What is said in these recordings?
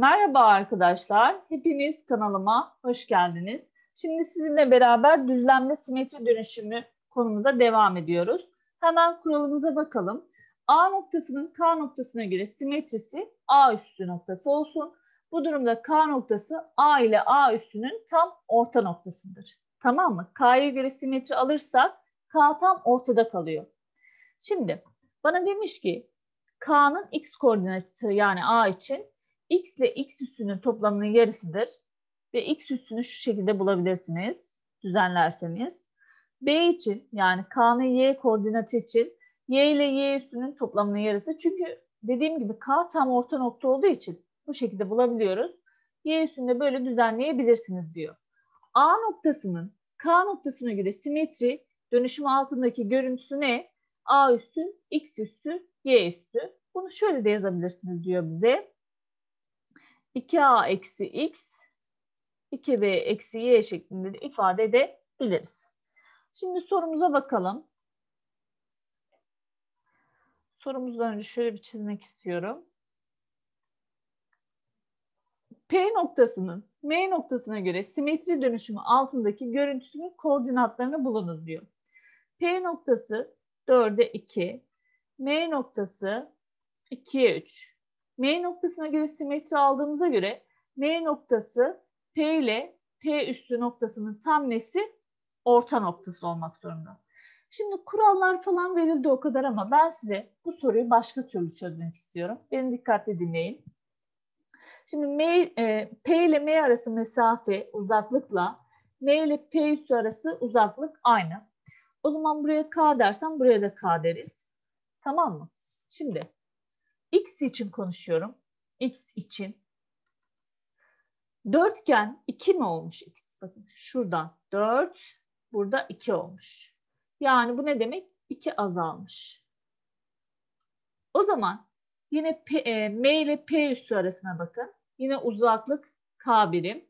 Merhaba arkadaşlar, hepiniz kanalıma hoş geldiniz. Şimdi sizinle beraber düzlemde simetri dönüşümü konumuza devam ediyoruz. Hemen kuralımıza bakalım. A noktasının K noktasına göre simetrisi A üstü noktası olsun. Bu durumda K noktası A ile A üstünün tam orta noktasıdır. Tamam mı? K'ya göre simetri alırsak K tam ortada kalıyor. Şimdi bana demiş ki K'nın x koordinatı yani A için x ile x üstünün toplamının yarısıdır. Ve x üstünü şu şekilde bulabilirsiniz düzenlerseniz. B için yani K'nın y koordinatı için y ile y üstünün toplamının yarısı. Çünkü dediğim gibi K tam orta nokta olduğu için bu şekilde bulabiliyoruz. Y üstünde böyle düzenleyebilirsiniz diyor. A noktasının K noktasına göre simetri dönüşüm altındaki görüntüsü ne? A üstü, X üstü, Y üstü. Bunu şöyle de yazabilirsiniz diyor bize. 2A eksi X, 2B eksi Y şeklinde de ifade edebiliriz. Şimdi sorumuza bakalım. Sorumuzdan önce şöyle bir çizmek istiyorum. P noktasının M noktasına göre simetri dönüşümü altındaki görüntüsünün koordinatlarını bulunuz diyor. P noktası 4'e 2, M noktası 2'ye 3. M noktasına göre simetri aldığımıza göre M noktası P ile P üstü noktasının tam nesi? Orta noktası olmak zorunda. Şimdi kurallar falan verildi o kadar ama ben size bu soruyu başka türlü çözmek istiyorum. Beni dikkatli dinleyin. Şimdi M, e, P ile M arası mesafe uzaklıkla M ile P üstü arası uzaklık aynı. O zaman buraya K dersem buraya da K deriz. Tamam mı? Şimdi X için konuşuyorum. X için. Dörtgen 2 mi olmuş X? Bakın şuradan 4, burada 2 olmuş. Yani bu ne demek? 2 azalmış. O zaman yine P, e, M ile P üstü arasına bakın. Yine uzaklık K birim.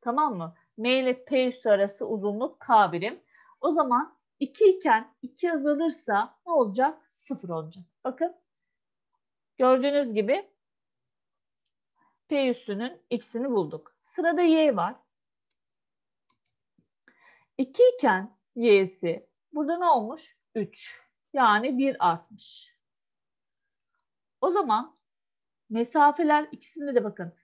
Tamam mı? M ile P üstü arası uzunluk K birim. O zaman 2 iken 2 azalırsa ne olacak? 0 olacak. Bakın gördüğünüz gibi P üstünün x'ini bulduk. Sırada y var. 2 iken y'si burada ne olmuş? 3. Yani 1 artmış. O zaman mesafeler ikisinde de bakın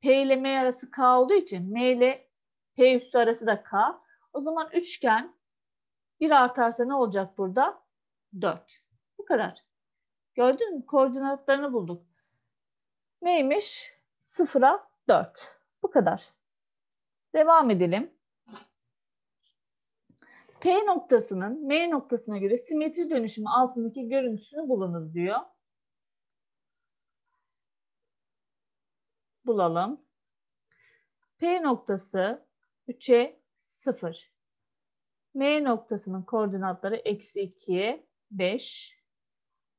P ile M arası K olduğu için M ile P üstü arası da K. O zaman üçgen 1 artarsa ne olacak burada? 4. Bu kadar. Gördün mü? Koordinatlarını bulduk. Neymiş? 0'a 4. Bu kadar. Devam edelim. P noktasının M noktasına göre simetri dönüşümü altındaki görüntüsünü bulunuz diyor. Bulalım. P noktası 3'e 0. M noktasının koordinatları eksi 2'ye 5.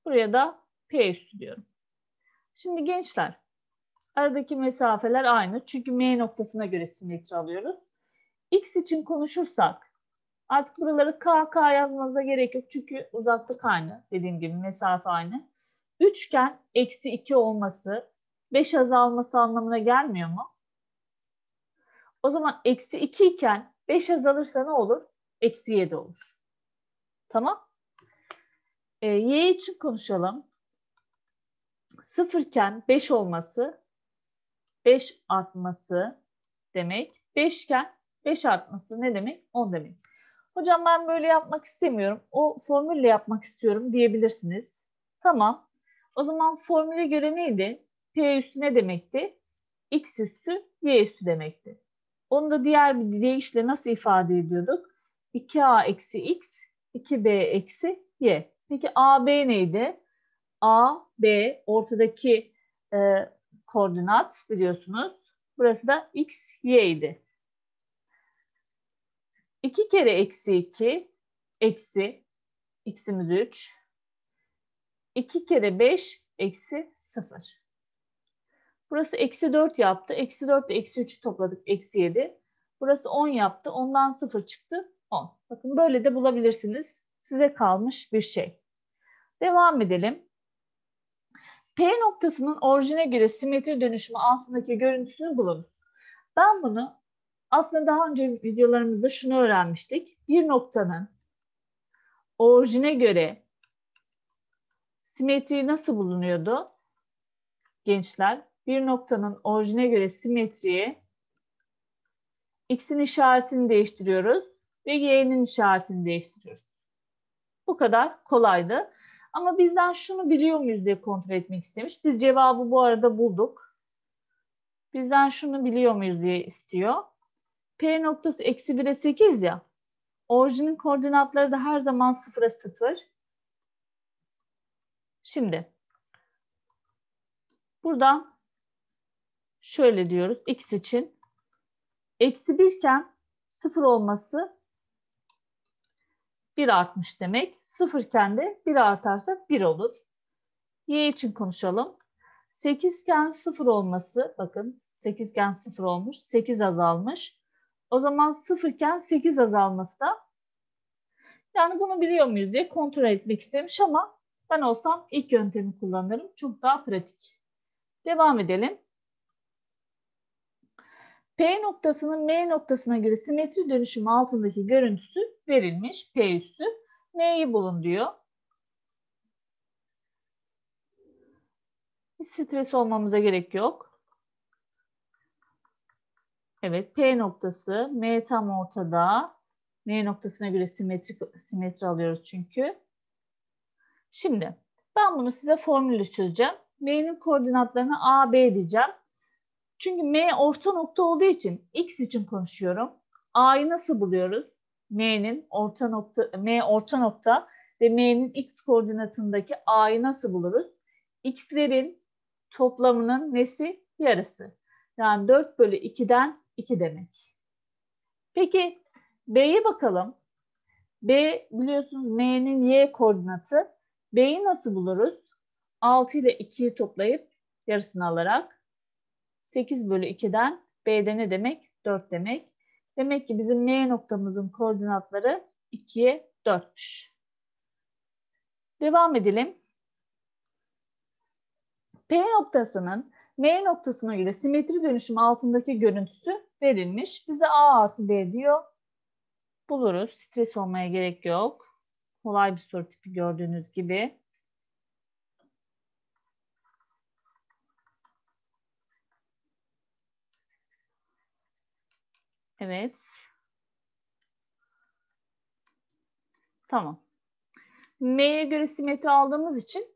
Buraya da P üstü diyorum. Şimdi gençler aradaki mesafeler aynı. Çünkü M noktasına göre simetri alıyoruz. X için konuşursak artık buraları K, K yazmanıza gerek yok. Çünkü uzaklık aynı. Dediğim gibi mesafe aynı. Üçgen eksi 2 olması 5 azalması anlamına gelmiyor mu? O zaman eksi 2 iken 5 azalırsa ne olur? Eksi 7 olur. Tamam. E, y için konuşalım. 0 iken 5 olması 5 artması demek. 5 iken 5 artması ne demek? 10 demek. Hocam ben böyle yapmak istemiyorum. O formülle yapmak istiyorum diyebilirsiniz. Tamam. O zaman formüle göre neydi? P üstü ne demekti? X üstü Y üstü demekti. Onu da diğer bir deyişle nasıl ifade ediyorduk? 2A eksi X, 2B eksi Y. Peki AB neydi? A, B ortadaki e, koordinat biliyorsunuz. Burası da X, Y idi. 2 kere eksi 2 eksi x'imiz 3. 2 kere 5 eksi 0. Burası eksi 4 yaptı. Eksi 4 ile eksi 3'ü topladık. Eksi 7. Burası 10 yaptı. Ondan 0 çıktı. 10. Bakın böyle de bulabilirsiniz. Size kalmış bir şey. Devam edelim. P noktasının orijine göre simetri dönüşümü altındaki görüntüsünü bulun. Ben bunu aslında daha önce videolarımızda şunu öğrenmiştik. Bir noktanın orijine göre simetri nasıl bulunuyordu? Gençler, bir noktanın orijine göre simetriyi x'in işaretini değiştiriyoruz ve y'nin işaretini değiştiriyoruz. Bu kadar kolaydı. Ama bizden şunu biliyor muyuz diye kontrol etmek istemiş. Biz cevabı bu arada bulduk. Bizden şunu biliyor muyuz diye istiyor. P noktası eksi 1'e 8 ya. Orijinin koordinatları da her zaman 0'a 0. Şimdi buradan şöyle diyoruz x için. Eksi 1 iken 0 olması 1 artmış demek. 0 iken de 1 artarsa 1 olur. Y için konuşalım. 8 iken 0 olması bakın 8 iken 0 olmuş. 8 azalmış. O zaman 0 iken 8 azalması da yani bunu biliyor muyuz diye kontrol etmek istemiş ama ben olsam ilk yöntemi kullanırım. Çok daha pratik. Devam edelim. P noktasının M noktasına göre simetri dönüşümü altındaki görüntüsü verilmiş. P üssü. M'yi bulun diyor. Hiç stres olmamıza gerek yok. Evet P noktası M tam ortada. M noktasına göre simetri, simetri alıyoruz çünkü. Şimdi ben bunu size formülü çözeceğim. M'nin koordinatlarını A, B diyeceğim. Çünkü M orta nokta olduğu için X için konuşuyorum. A'yı nasıl buluyoruz? M'nin orta nokta, M orta nokta ve M'nin X koordinatındaki A'yı nasıl buluruz? X'lerin toplamının nesi? Yarısı. Yani 4 bölü 2'den 2 demek. Peki B'ye bakalım. B biliyorsunuz M'nin Y koordinatı. B'yi nasıl buluruz? 6 ile 2'yi toplayıp yarısını alarak 8 bölü 2'den B'de ne demek? 4 demek. Demek ki bizim M noktamızın koordinatları 2'ye 4'müş. Devam edelim. P noktasının M noktasına göre simetri dönüşüm altındaki görüntüsü verilmiş. Bize A artı B diyor. Buluruz. Stres olmaya gerek yok. Kolay bir soru tipi gördüğünüz gibi. Evet. Tamam. M'ye göre simetri aldığımız için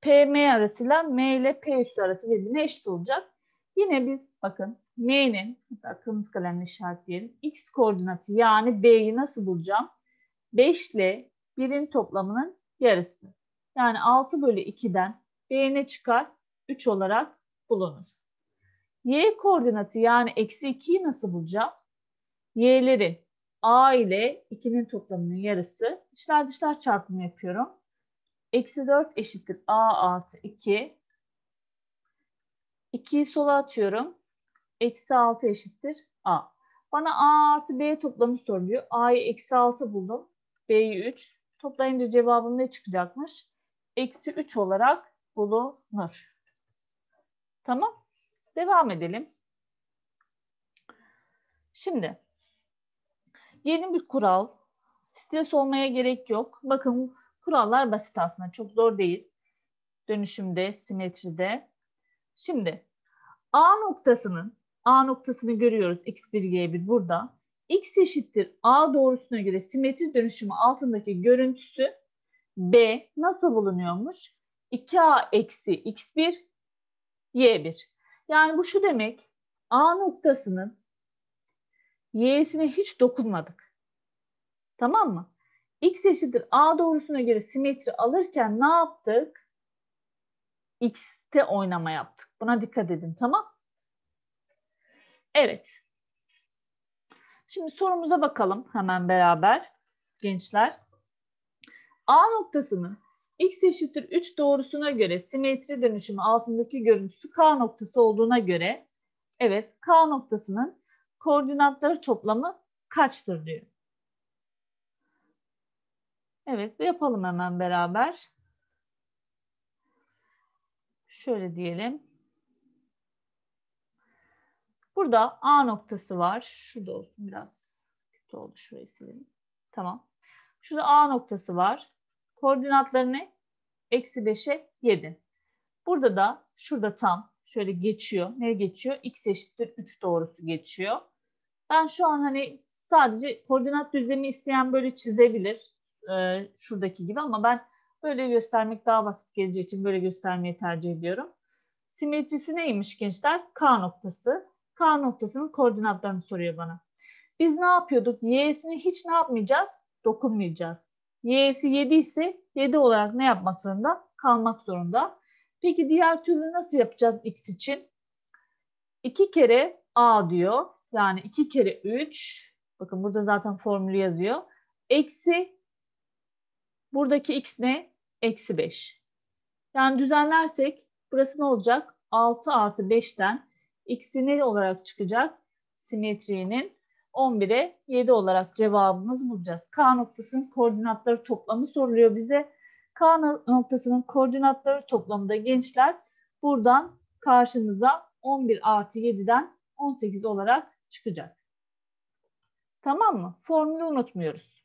PM arasıyla M ile P üstü arası birbirine eşit olacak. Yine biz bakın M'nin kırmızı kalemle işaretleyelim. X koordinatı yani B'yi nasıl bulacağım? 5 ile 1'in toplamının yarısı. Yani 6 bölü 2'den B ne çıkar? 3 olarak bulunur. Y koordinatı yani eksi 2'yi nasıl bulacağım? Y'lerin A ile 2'nin toplamının yarısı. Dışlar dışlar çarpımı yapıyorum. Eksi 4 eşittir A artı 2. 2'yi sola atıyorum. Eksi 6 eşittir A. Bana A artı B toplamı soruluyor. A'yı eksi 6 buldum. B'yi 3. Toplayınca cevabım ne çıkacakmış? Eksi 3 olarak bulunur. Tamam. Devam edelim. Şimdi yeni bir kural. Stres olmaya gerek yok. Bakın kurallar basit aslında. Çok zor değil. Dönüşümde, simetride. Şimdi A noktasının A noktasını görüyoruz. X1, Y1 burada. X eşittir A doğrusuna göre simetri dönüşümü altındaki görüntüsü B nasıl bulunuyormuş? 2A eksi X1, Y1. Yani bu şu demek. A noktasının Y'sine hiç dokunmadık. Tamam mı? X eşittir A doğrusuna göre simetri alırken ne yaptık? X'te oynama yaptık. Buna dikkat edin tamam? Evet. Şimdi sorumuza bakalım hemen beraber gençler. A noktasının x eşittir 3 doğrusuna göre simetri dönüşümü altındaki görüntüsü K noktası olduğuna göre evet K noktasının koordinatları toplamı kaçtır diyor. Evet yapalım hemen beraber. Şöyle diyelim. Burada A noktası var. Şurada olsun biraz kötü oldu. Şurayı silelim. Tamam. Şurada A noktası var. Koordinatları ne? Eksi 5'e 7. Burada da şurada tam şöyle geçiyor. Ne geçiyor? X eşittir 3 doğrusu geçiyor. Ben şu an hani sadece koordinat düzlemi isteyen böyle çizebilir. E, şuradaki gibi ama ben böyle göstermek daha basit geleceği için böyle göstermeyi tercih ediyorum. Simetrisi neymiş gençler? K noktası. K noktasının koordinatlarını soruyor bana. Biz ne yapıyorduk? Y'sini hiç ne yapmayacağız? Dokunmayacağız. Y'si 7 ise 7 olarak ne yapmak zorunda? Kalmak zorunda. Peki diğer türlü nasıl yapacağız x için? 2 kere a diyor. Yani 2 kere 3. Bakın burada zaten formülü yazıyor. Eksi buradaki x ne? Eksi 5. Yani düzenlersek burası ne olacak? 6 artı 5'ten x'i ne olarak çıkacak? Simetrinin 11'e 7 olarak cevabımızı bulacağız. K noktasının koordinatları toplamı soruluyor bize. K noktasının koordinatları toplamında gençler buradan karşınıza 11 artı 7'den 18 olarak çıkacak. Tamam mı? Formülü unutmuyoruz.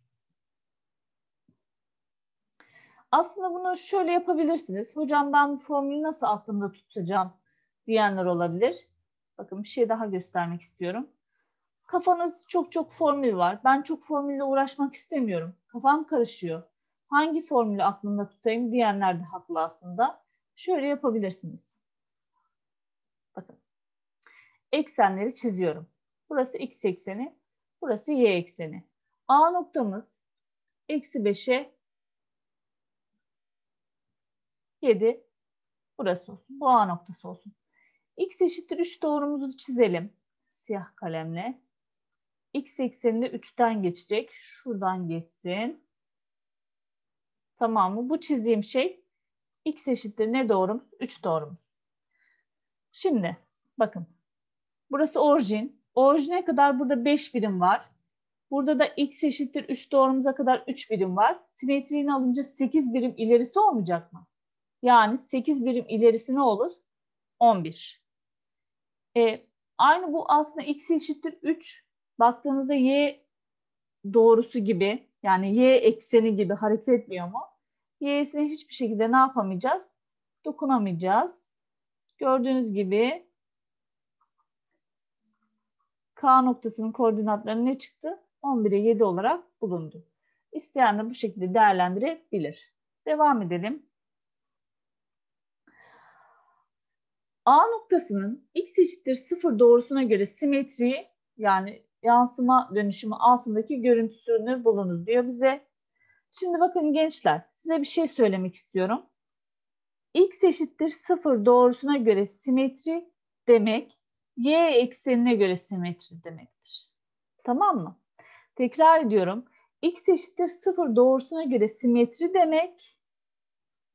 Aslında bunu şöyle yapabilirsiniz. Hocam ben bu formülü nasıl aklımda tutacağım diyenler olabilir. Bakın bir şey daha göstermek istiyorum. Kafanız çok çok formül var. Ben çok formülle uğraşmak istemiyorum. Kafam karışıyor. Hangi formülü aklımda tutayım diyenler de haklı aslında. Şöyle yapabilirsiniz. Bakın. Eksenleri çiziyorum. Burası x ekseni, burası y ekseni. A noktamız eksi 5'e 7 burası olsun. Bu A noktası olsun. X eşittir 3 doğrumuzu çizelim. Siyah kalemle. X ekseninde 3'ten geçecek. Şuradan geçsin. Tamam mı? Bu çizdiğim şey X eşittir ne doğrumuz? 3 doğrumuz. Şimdi bakın. Burası orijin. Orijine kadar burada 5 birim var. Burada da x eşittir 3 doğrumuza kadar 3 birim var. Simetriğini alınca 8 birim ilerisi olmayacak mı? Yani 8 birim ilerisi ne olur? 11. E, aynı bu aslında x eşittir 3. Baktığınızda y doğrusu gibi yani y ekseni gibi hareket etmiyor mu? Y'sine hiçbir şekilde ne yapamayacağız? Dokunamayacağız. Gördüğünüz gibi K noktasının koordinatları ne çıktı? 11'e 7 olarak bulundu. İsteyen de bu şekilde değerlendirebilir. Devam edelim. A noktasının x eşittir 0 doğrusuna göre simetriyi yani yansıma dönüşümü altındaki görüntüsünü bulunuz diyor bize. Şimdi bakın gençler size bir şey söylemek istiyorum. x eşittir 0 doğrusuna göre simetri demek y eksenine göre simetri demektir. Tamam mı? Tekrar ediyorum. x eşittir 0 doğrusuna göre simetri demek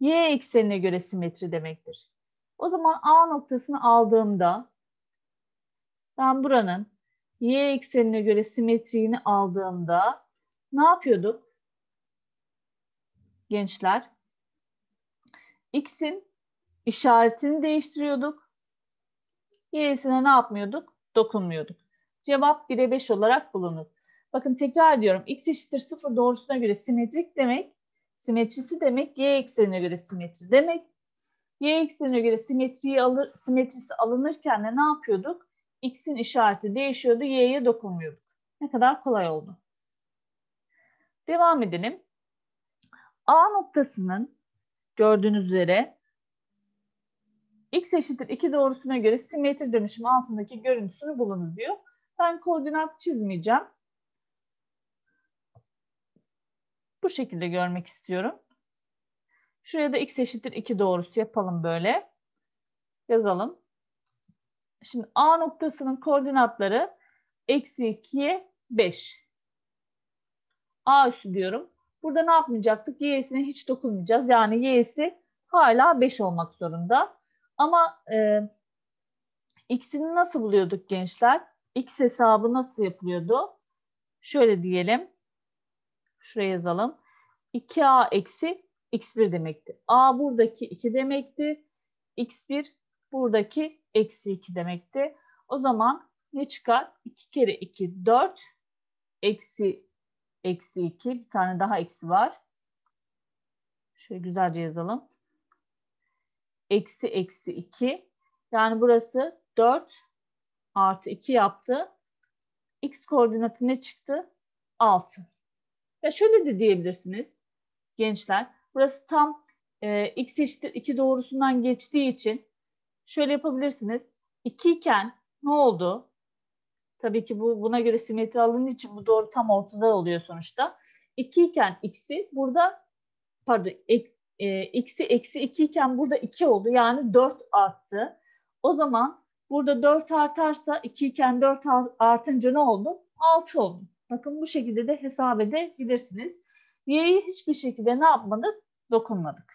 y eksenine göre simetri demektir. O zaman A noktasını aldığımda ben buranın y eksenine göre simetriğini aldığımda ne yapıyorduk? Gençler x'in işaretini değiştiriyorduk. Y'sine ne yapmıyorduk? Dokunmuyorduk. Cevap 1'e 5 olarak bulunur. Bakın tekrar ediyorum. X eşittir 0 doğrusuna göre simetrik demek. Simetrisi demek. Y eksenine göre simetri demek. Y eksenine göre simetriyi alır, simetrisi alınırken de ne yapıyorduk? X'in işareti değişiyordu. Y'ye dokunmuyorduk. Ne kadar kolay oldu. Devam edelim. A noktasının gördüğünüz üzere x eşittir 2 doğrusuna göre simetri dönüşümü altındaki görüntüsünü bulunuz diyor. Ben koordinat çizmeyeceğim. Bu şekilde görmek istiyorum. Şuraya da x eşittir 2 doğrusu yapalım böyle. Yazalım. Şimdi A noktasının koordinatları eksi 2'ye 5. A üssü diyorum. Burada ne yapmayacaktık? Y'sine hiç dokunmayacağız. Yani Y'si hala 5 olmak zorunda. Ama e, X'ini nasıl buluyorduk gençler? X hesabı nasıl yapılıyordu? Şöyle diyelim. Şuraya yazalım. 2A eksi x1 demekti. A buradaki 2 demekti. x1 buradaki eksi 2 demekti. O zaman ne çıkar? 2 kere 2 4 eksi eksi 2 bir tane daha eksi var. Şöyle güzelce yazalım. Eksi eksi 2 yani burası 4 artı 2 yaptı. X koordinatı ne çıktı? 6. Ya şöyle de diyebilirsiniz gençler. Burası tam e, x eşittir 2 doğrusundan geçtiği için şöyle yapabilirsiniz. 2 iken ne oldu? Tabii ki bu buna göre simetri alındığı için bu doğru tam ortada oluyor sonuçta. 2 iken x'i burada pardon ek, e, x'i eksi 2 iken burada 2 oldu. Yani 4 arttı. O zaman burada 4 artarsa 2 iken 4 artınca ne oldu? 6 oldu. Bakın bu şekilde de hesap edebilirsiniz. Y'yi hiçbir şekilde ne yapmadık? Dokunmadık.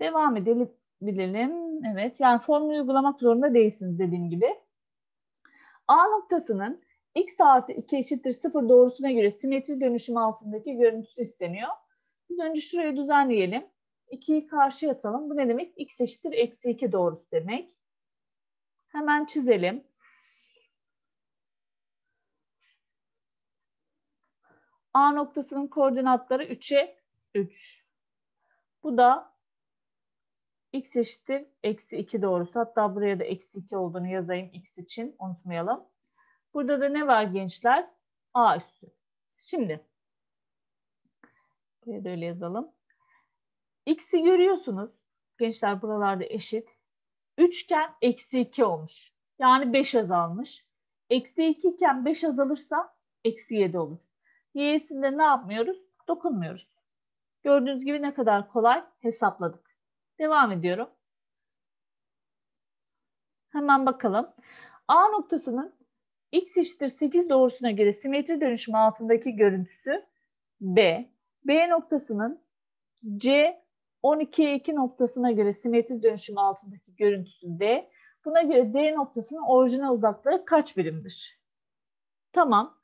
Devam edelim. Bilelim. Evet yani formülü uygulamak zorunda değilsiniz dediğim gibi. A noktasının x artı 2 eşittir 0 doğrusuna göre simetri dönüşüm altındaki görüntüsü isteniyor. Biz önce şurayı düzenleyelim. 2'yi karşıya atalım. Bu ne demek? x eşittir eksi 2 doğrusu demek. Hemen çizelim. A noktasının koordinatları 3'e 3. Bu da x eşittir eksi 2 doğrusu. Hatta buraya da eksi 2 olduğunu yazayım x için unutmayalım. Burada da ne var gençler? A üssü. Şimdi buraya da öyle yazalım. X'i görüyorsunuz. Gençler buralarda eşit. Üçgen eksi 2 olmuş. Yani 5 azalmış. Eksi 2 iken 5 azalırsa eksi 7 olur. Y'sinde ne yapmıyoruz? Dokunmuyoruz. Gördüğünüz gibi ne kadar kolay hesapladık. Devam ediyorum. Hemen bakalım. A noktasının x eşittir 8 doğrusuna göre simetri dönüşümü altındaki görüntüsü B. B noktasının C 12'ye 2 noktasına göre simetri dönüşümü altındaki görüntüsü D. Buna göre D noktasının orijinal uzaklığı kaç birimdir? Tamam.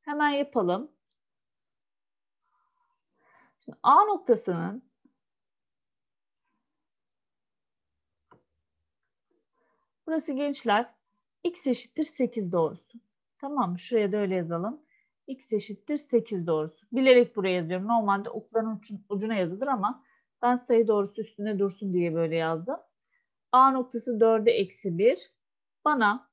Hemen yapalım. Şimdi A noktasının burası gençler x eşittir 8 doğrusu. Tamam mı? Şuraya da öyle yazalım. x eşittir 8 doğrusu. Bilerek buraya yazıyorum. Normalde okların ucuna yazılır ama ben sayı doğrusu üstünde dursun diye böyle yazdım. A noktası 4'e eksi 1. Bana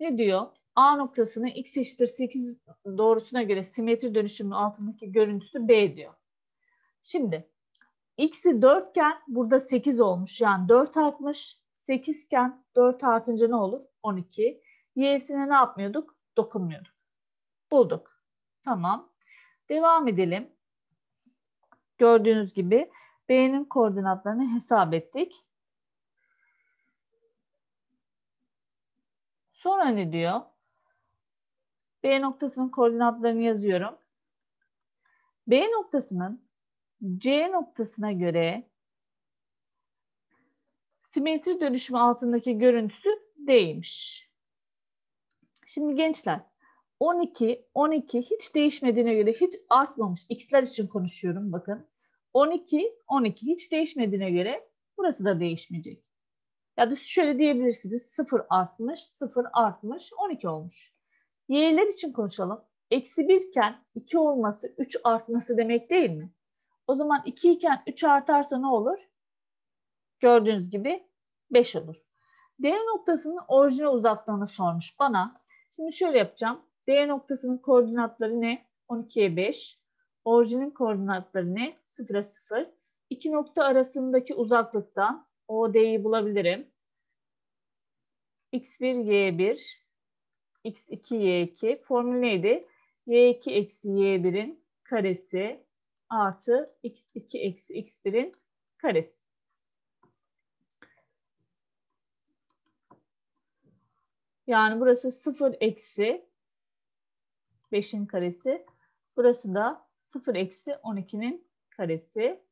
ne diyor? A noktasını x eşittir 8 doğrusuna göre simetri dönüşümünün altındaki görüntüsü B diyor. Şimdi x'i 4 iken burada 8 olmuş. Yani 4 artmış. 8 iken 4 artınca ne olur? 12. Y'sine ne yapmıyorduk? Dokunmuyorduk. Bulduk. Tamam. Devam edelim. Gördüğünüz gibi B'nin koordinatlarını hesap ettik. Sonra ne diyor? B noktasının koordinatlarını yazıyorum. B noktasının C noktasına göre simetri dönüşümü altındaki görüntüsü D'ymiş. Şimdi gençler 12, 12 hiç değişmediğine göre hiç artmamış. X'ler için konuşuyorum bakın. 12, 12 hiç değişmediğine göre burası da değişmeyecek. Ya da şöyle diyebilirsiniz 0 artmış, 0 artmış, 12 olmuş. Y'ler için konuşalım. Eksi 1 iken 2 olması 3 artması demek değil mi? O zaman 2 iken 3 artarsa ne olur? Gördüğünüz gibi 5 olur. D noktasının orijinal uzaklığını sormuş bana. Şimdi şöyle yapacağım. D noktasının koordinatları ne? 12'ye 5. Orijinin koordinatları ne? 0'a 0. İki nokta arasındaki uzaklıktan OD'yi bulabilirim. X1, Y1, X2, Y2. Formül neydi? Y2 eksi Y1'in karesi artı X2 eksi X1'in karesi. Yani burası 0 eksi 5'in karesi. Burası da 0 eksi 12'nin karesi.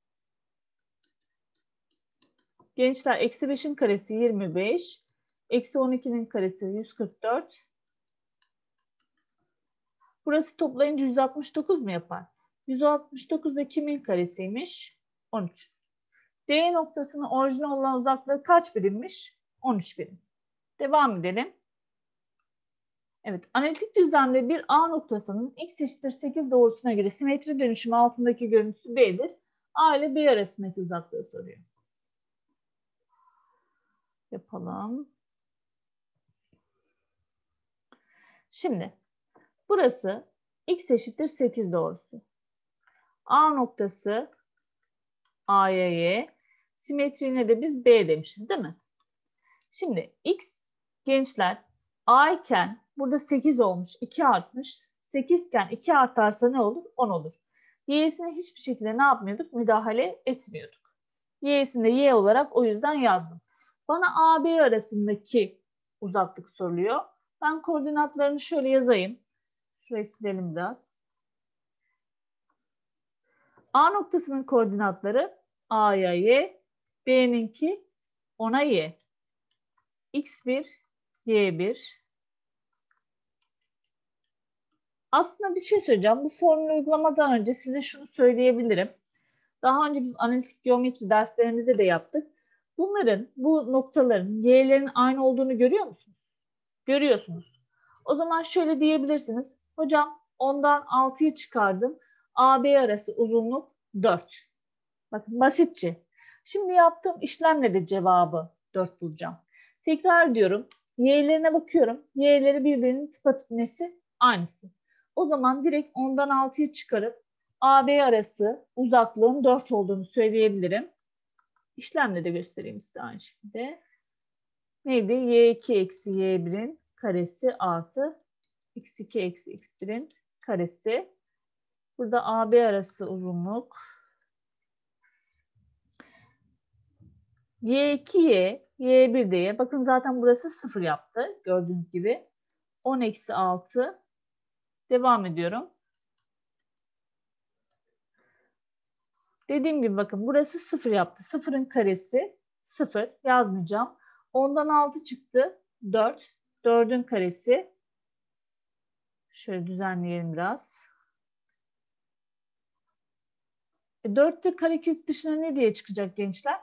Gençler eksi 5'in karesi 25. Eksi 12'nin karesi 144. Burası toplayınca 169 mu yapar? 169 da kimin karesiymiş? 13. D noktasının orijine olan uzaklığı kaç birimmiş? 13 birim. Devam edelim. Evet, analitik düzlemde bir A noktasının x eşittir 8 doğrusuna göre simetri dönüşümü altındaki görüntüsü B'dir. A ile B arasındaki uzaklığı soruyor. Yapalım. Şimdi burası x eşittir 8 doğrusu. A noktası A'ya Y, simetriğine de biz B demişiz değil mi? Şimdi x gençler A iken burada 8 olmuş, 2 artmış. 8 iken 2 artarsa ne olur? 10 olur. Y'sine hiçbir şekilde ne yapmıyorduk? Müdahale etmiyorduk. Y'sini de Y olarak o yüzden yazdım. Bana AB arasındaki uzaklık soruluyor. Ben koordinatlarını şöyle yazayım. Şurayı silelim biraz. A noktasının koordinatları A'ya Y, B'ninki 10'a Y. X1, Y1. Aslında bir şey söyleyeceğim. Bu formülü uygulamadan önce size şunu söyleyebilirim. Daha önce biz analitik geometri derslerimizde de yaptık. Bunların, bu noktaların, y'lerin aynı olduğunu görüyor musunuz? Görüyorsunuz. O zaman şöyle diyebilirsiniz. Hocam ondan 6'yı çıkardım. AB arası uzunluk 4. Bakın basitçe. Şimdi yaptığım işlemle de cevabı 4 bulacağım. Tekrar diyorum. Y'lerine bakıyorum. Y'leri birbirinin tıpatıp nesi? Aynısı. O zaman direkt ondan 6'yı çıkarıp AB arası uzaklığın 4 olduğunu söyleyebilirim. İşlemle de göstereyim size aynı şekilde. Neydi? Y2 eksi Y1'in karesi artı X2 eksi X1'in karesi. Burada AB arası uzunluk. Y2Y, Y1 diye. Bakın zaten burası 0 yaptı. Gördüğünüz gibi. 10 eksi 6. Devam ediyorum. Dediğim gibi bakın burası 0 yaptı. 0'ın karesi 0 yazmayacağım. Ondan 6 çıktı. 4. 4'ün karesi. Şöyle düzenleyelim biraz. E, 4'te karekök dışına ne diye çıkacak gençler?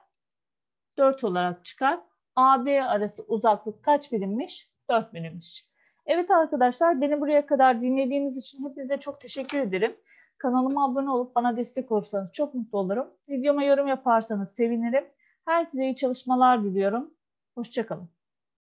4 olarak çıkar. AB arası uzaklık kaç birimmiş? 4 birimmiş. Evet arkadaşlar beni buraya kadar dinlediğiniz için hepinize çok teşekkür ederim. Kanalıma abone olup bana destek olursanız çok mutlu olurum. Videoma yorum yaparsanız sevinirim. Herkese iyi çalışmalar diliyorum. Hoşçakalın.